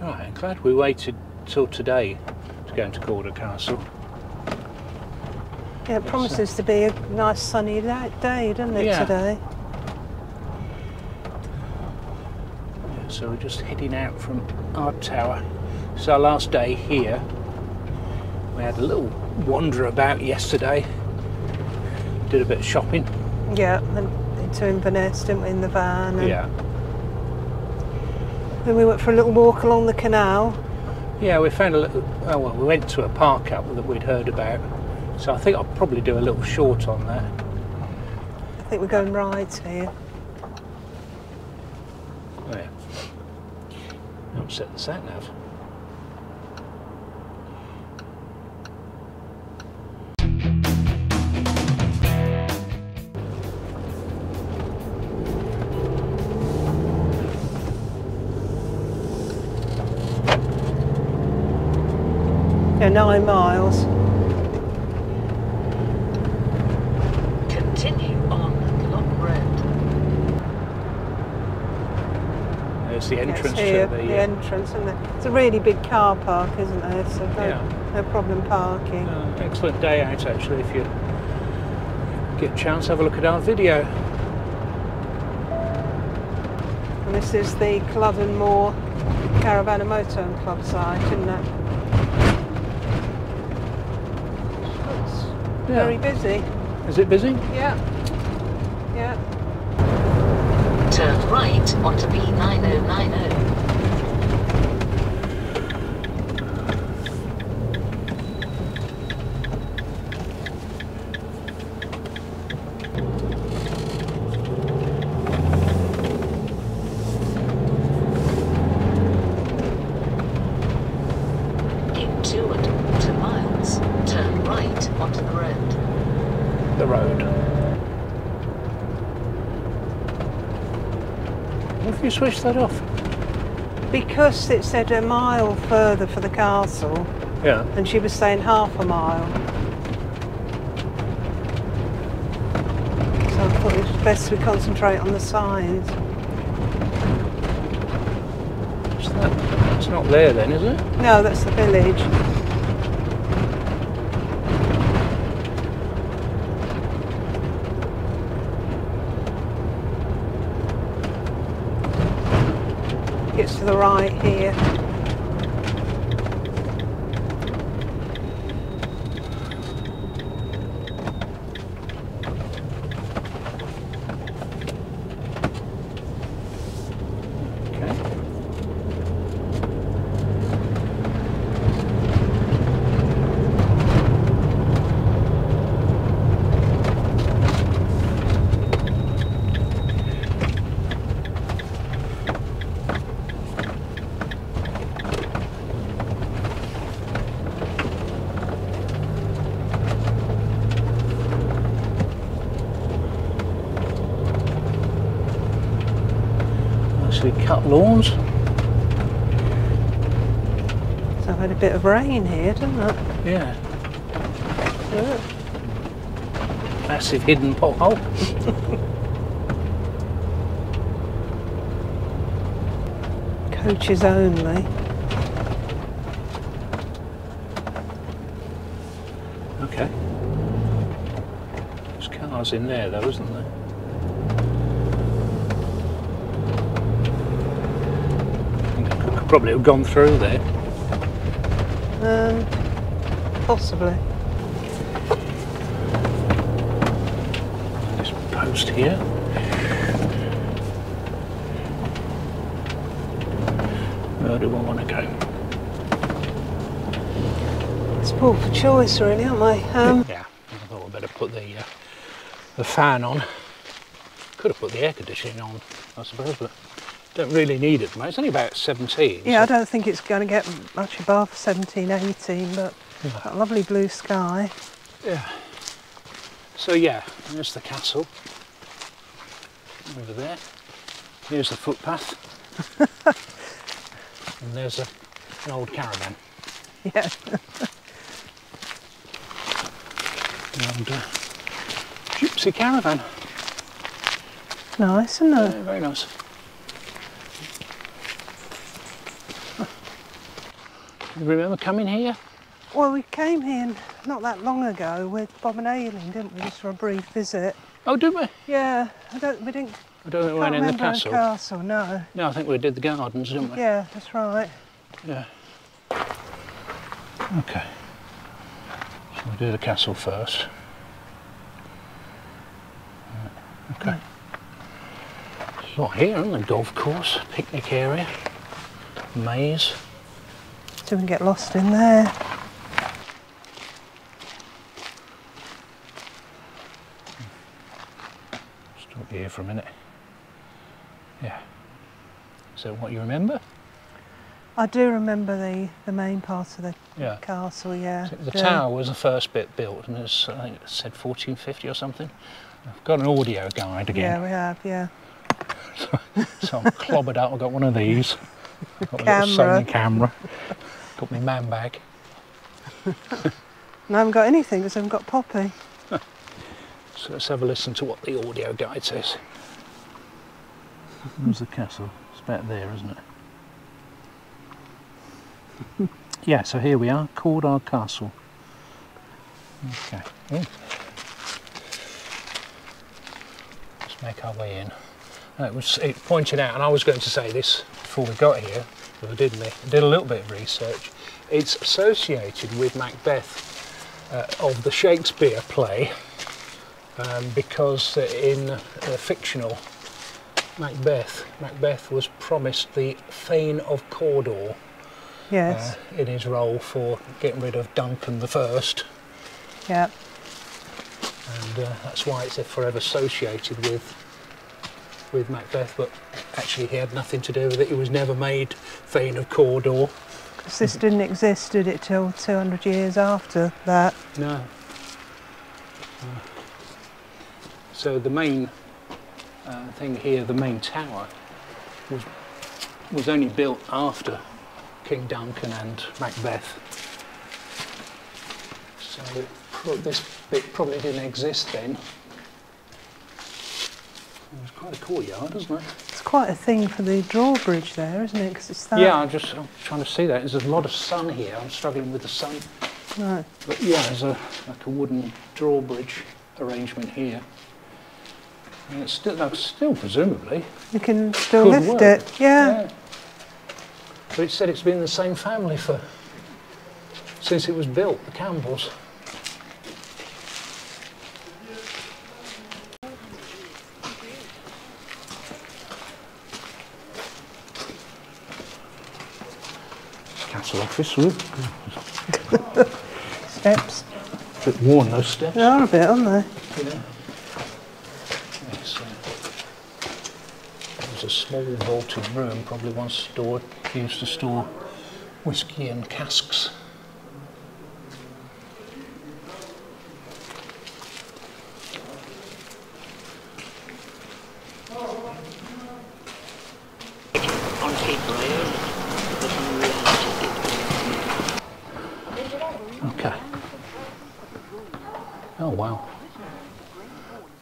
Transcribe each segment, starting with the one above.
Right, I'm glad we waited till today to go into Cawdor Castle. Yeah, it promises to be a nice sunny da- day, doesn't it, Yeah. today? Yeah, so we're just heading out from our tower. It's our last day here. We had a little wander about yesterday. Did a bit of shopping. Yeah, and into Inverness, didn't we, in the van? And Yeah. Then we went for a little walk along the canal. Yeah, we found a little. Oh well, we went to a park up that we'd heard about. So I think I'll probably do a little short on that. I think we're going right here. Oh, yeah. I'll set the sat nav. There's the it's entrance here, to the. the uh, entrance, isn't it? It's a really big car park, isn't it? So no, Yeah. no problem parking. uh, excellent day out actually. If you get a chance, have a look at our video. And this is the Culloden Moor Caravan and Motorhome Club site, isn't it? Looks Yeah. very busy. Is it busy? Yeah. Yeah. Turn right onto B9090. In two and a quarter miles, turn right onto the road. The road. Switch that off? Because it said a mile further for the castle, Yeah. and she was saying half a mile. So I thought it was best we concentrate on the signs. It's, that, it's not there then, is it? No, that's the village. To the right here. Okay. Nicely cut lawns. So I've had a bit of rain here, didn't it? Yeah. Yeah. Massive hidden pothole. Coaches only. Okay. There's cars in there though, isn't there? I think I could probably have gone through there. Um, possibly. This post here. Where do I want to go? It's poor for choice, really, aren't I? Um, Yeah, I thought I'd better put the uh, the fan on. Could have put the air conditioning on, I suppose, but don't really need it. Mate. It's only about 17. yeah, I don't think it's going to get much above 17, 18, but a lovely blue sky. Yeah. So yeah, there's the castle. Over there. Here's the footpath. and there's a, an old caravan. Yeah. And uh, gypsy caravan. Nice, isn't it? Yeah, very nice. You remember coming here? Well, we came here not that long ago with Bob and Aileen, didn't we, just for a brief visit? Oh, did we? Yeah, I don't, we didn't. I don't think we went in the castle. castle, no. No, I think we did the gardens, didn't we? Yeah, that's right. Yeah. Okay. So we'll do the castle first. Right, Okay. So here on the golf course, picnic area, maze. So we get lost in there. Stop here for a minute. Yeah. So what you remember? I do remember the, the main part of the Yeah. castle, yeah. The do. tower was the first bit built, and it's, I think it said 1450 or something. I've got an audio guide again. Yeah, we have, yeah. so I'm clobbered out, I've got one of these. Got my Camera. little Sony camera. Got my man bag. And I haven't got anything because I haven't got Poppy. So let's have a listen to what the audio guide says. There's the castle? It's about there, isn't it? yeah, so here we are, Cawdor Castle. Okay. Oh. Let's make our way in. Uh, It was it pointed out, and I was going to say this before we got here, I did, me- did a little bit of research. It's associated with Macbeth uh, of the Shakespeare play um, because in uh, fictional Macbeth, Macbeth was promised the Thane of Cawdor Yes, uh, in his role for getting rid of Duncan the First, yeah. and uh, that's why it's forever associated with with Macbeth. But actually, he had nothing to do with it. He was never made Thane of Cawdor. this didn't exist, did it, till 200 years after that? No. So the main uh, thing here, the main tower, was was only built after King Duncan and Macbeth. So this bit probably didn't exist then. It was quite a courtyard, isn't it? It's quite a thing for the drawbridge there, isn't it? Because it's that. Yeah, I'm just I'm trying to see that. There's a lot of sun here. I'm struggling with the sun. Right. But yeah, there's a like a wooden drawbridge arrangement here. And it's still, no, still presumably. You can still lift work. it. Yeah. But it said it's been the same family for since it was built, the Campbells. Council office, look. Steps. A bit worn those steps. They are a bit, aren't they? Yeah. Yes, uh, it was a small vaulted room, probably once stored, used to store whiskey and casks. On paper, I own it, but in reality, it Okay. Oh wow.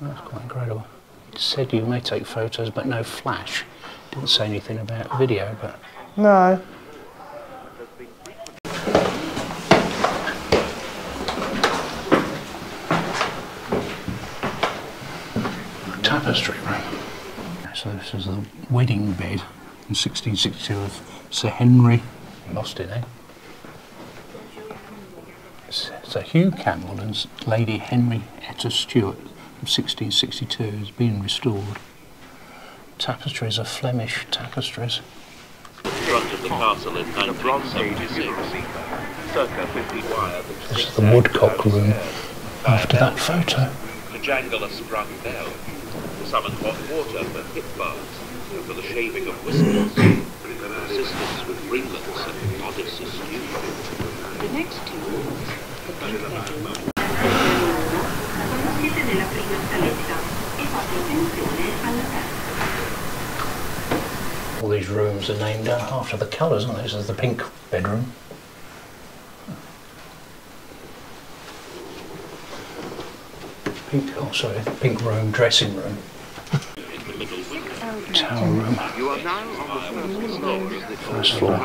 That's quite incredible. It said you may take photos but no flash. Didn't say anything about video, but No. tapestry room. So this is the wedding bed in 1662 of Sir Henry. Lost it, eh? So Hugh Campbell and S- Lady Henrietta Stewart of 1662 has been restored. Tapestries are Flemish tapestries. front of the castle in 1976. Circa 50 wire that This is the woodcock room after that photo. The jangle a sprung bell. Summon hot water for hip baths for the shaving of whiskers. Assistance with ringlets and bodice askew. The next two All these rooms are named after the colours, aren't they? This is the pink bedroom. Pink, oh sorry, pink room, dressing room. Tower room, first floor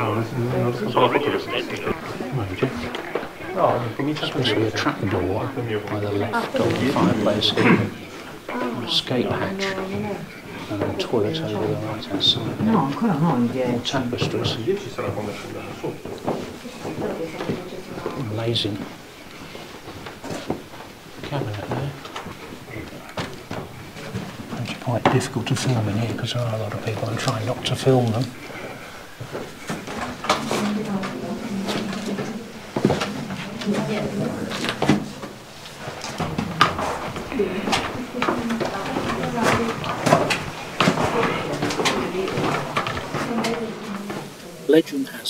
to be a trapdoor by the left of the fireplace here. Escape hatch. And then toilet over the right hand side. No, ancora no, indietro. Tapestries. Amazing. Cabinet there. It's quite difficult to film in here because there are a lot of people and try not to film them.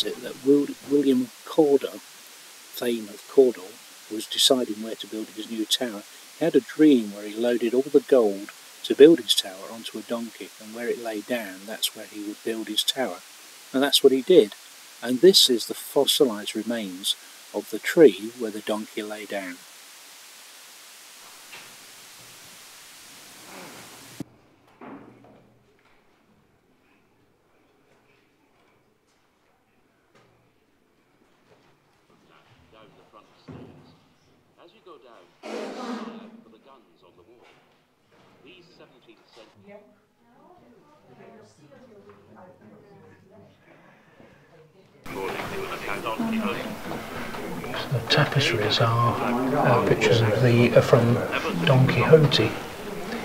Has it that William Cawdor, Thane of Cawdor, was deciding where to build his new tower. He had a dream where he loaded all the gold to build his tower onto a donkey, and where it lay down, that's where he would build his tower. And that's what he did. And this is the fossilized remains of the tree where the donkey lay down the front stairs. As you go down, look for the guns on the wall. These 17th century. The tapestries are uh, pictures of the uh, from Don Quixote.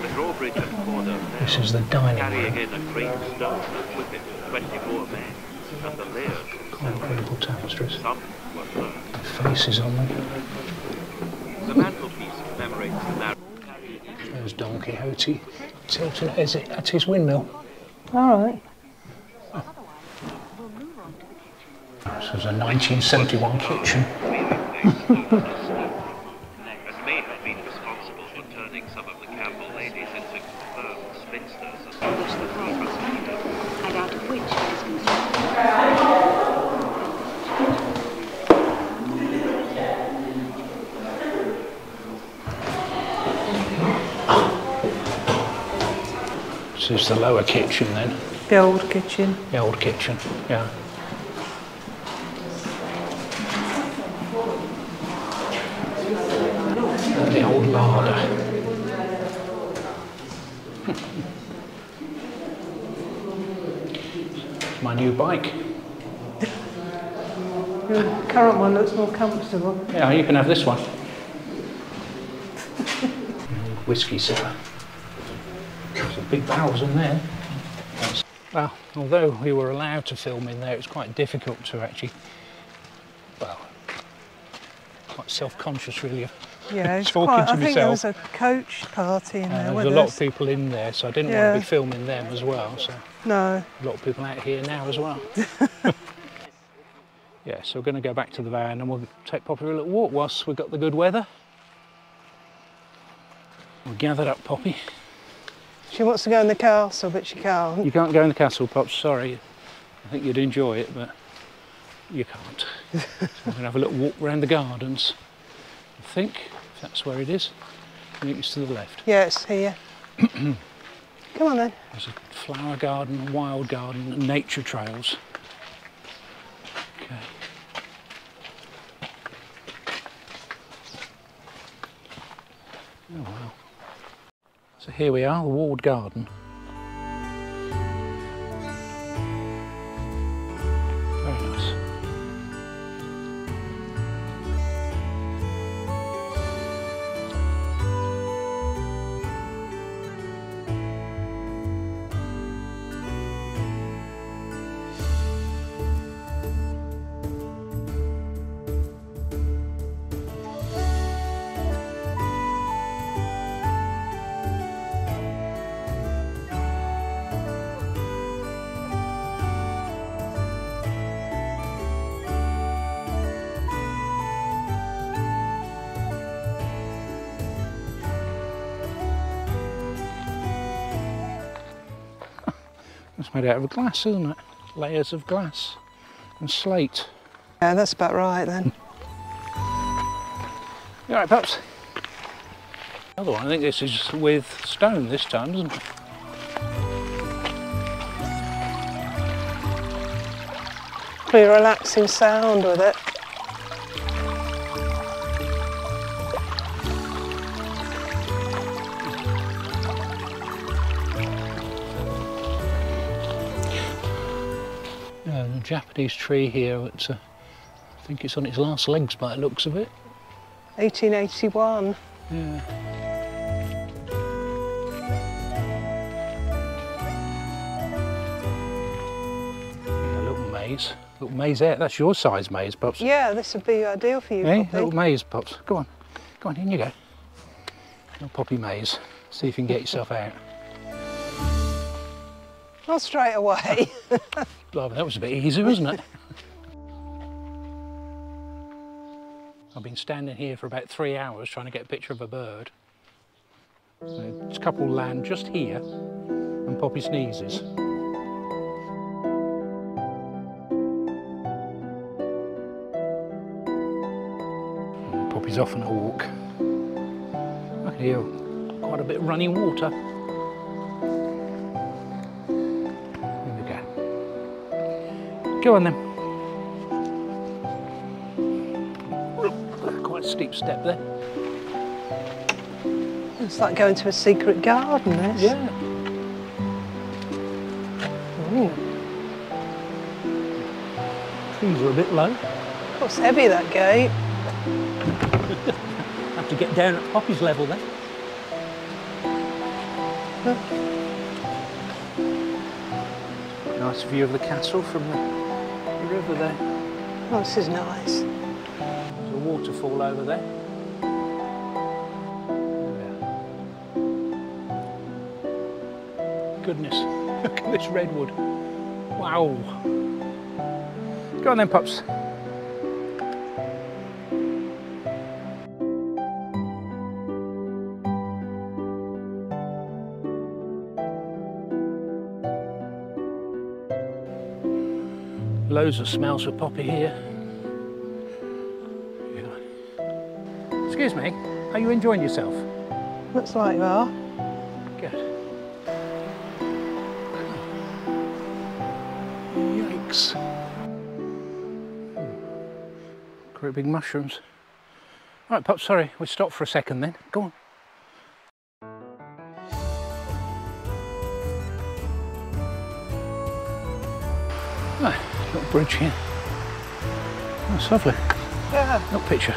The drawbridge at corner This is the dining room. in a great stone that with it 24 men, and the laird Incredible tapestries. some were burned. Faces on them. The mantelpiece commemorates the. There's Don Quixote tilting is it at his windmill. All right. This is a 1971 kitchen. This is the lower kitchen then, The old kitchen. the old kitchen. Yeah. And the old larder. My new bike. Your current one looks more comfortable. Yeah, you can have this one. Whiskey cellar. There's a big barrels in there. Well, although we were allowed to film in there, it was quite difficult to actually, well, quite self-conscious really of Yeah, it's talking quite. to I think there was a coach party in And there there was with a lot of people in there, so I didn't Yeah. want to be filming them as well. So No, a lot of people out here now as well. yeah, so we're going to go back to the van and we'll take Poppy a little walk whilst we've got the good weather. We gathered up Poppy. She wants to go in the castle, but she can't. You can't go in the castle, Pops, sorry. I think you'd enjoy it, but you can't. so we're going to have a little walk around the gardens. I think, if that's where it is. I think it's to the left. Yeah, it's here. Come on then. There's a flower garden, a wild garden, and nature trails. Okay. Oh wow. So here we are, the walled garden. It's made out of glass, isn't it? Layers of glass and slate. Yeah, that's about right then. you all right, pups? Another one, I think this is with stone this time, isn't it? Pretty relaxing sound with it. Japanese tree here, it's, uh, I think it's on its last legs by the looks of it. 1881. Yeah. Maze. Little maze there. That's your size maze, Pops. Yeah, this would be ideal for you, Hey, Poppy. little maze, Pops. Go on. Go on, in you go. Little poppy maze. See if you can get yourself out. Not straight away. Blimey, that was a bit easy, wasn't it? I've been standing here for about three hours trying to get a picture of a bird. There's a couple land just here, and Poppy sneezes. Poppy's off on a walk. I can hear quite a bit of running water. Go. Go on then. Quite a steep step there. it's like going to a secret garden, this. Yeah. Ooh. Trees are a bit low. Of course, heavy that gate. Have to get down at Poppy's level then. Nice view of the castle from the, river there. Oh, this is nice. There's a waterfall over there. Yeah. Goodness, look at this redwood. Wow. Go on then, pups. Loads of smells for Poppy here. Yeah. Excuse me, are you enjoying yourself? Looks like you are. Good. Yikes. Hmm. Great big mushrooms. Right, Pop, sorry, we stopped for a second then. Go on. Bridge here. That's lovely. Yeah. Little picture.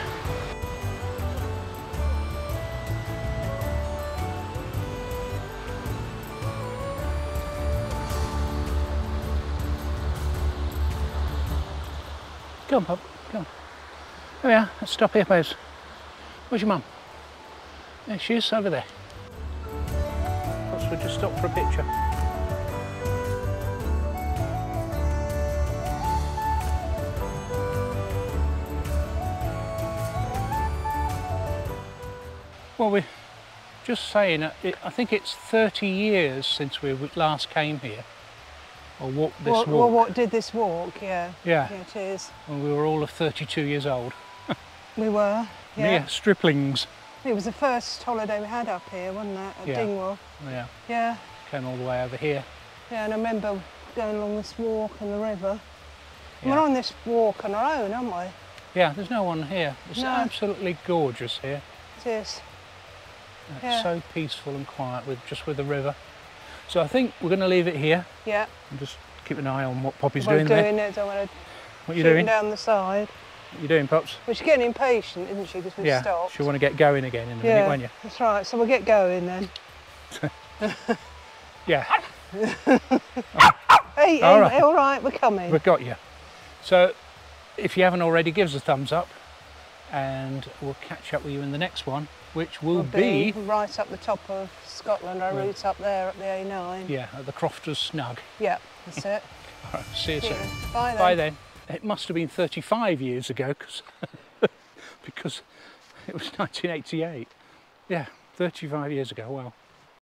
Go on, Pop. Go on. There we are. Let's stop here, please. Where's your mum? There she is, over there. Perhaps we'll just stop for a picture. Well, we're just saying, uh, it, I think it's 30 years since we last came here, or walked this well, walk. well, what did this walk? Yeah. Yeah. Is. when we were all of 32 years old. We were. Yeah. Mere striplings. It was the first holiday we had up here, wasn't it? At Yeah. Dingwall. Yeah, Yeah. came all the way over here. Yeah, and I remember going along this walk and the river. Yeah. We're on this walk on our own, aren't we? Yeah, there's no one here. It's No. absolutely gorgeous here. It is. It's Yeah. so peaceful and quiet with just with the river. So I think we're going to leave it here Yeah. and just keep an eye on what Poppy's We're doing, there. doing it. Don't want to What are you doing? down the side. What you doing, Pops? But she's getting impatient, isn't she? Because we've yeah, stopped. she'll want to get going again in a yeah, minute, won't you? that's right. So we'll get going then. Yeah, Hey, All right. all right, we're coming. we've got you. So if you haven't already, give us a thumbs up and we'll catch up with you in the next one, which will We'll be, right up the top of Scotland. Our Right. route's up there at the A9. yeah, at the Crofters Snug. Yeah, that's it. All right, see you soon. Bye then. By then, it must have been 35 years ago cause, because it was 1988. Yeah, 35 years ago. Well,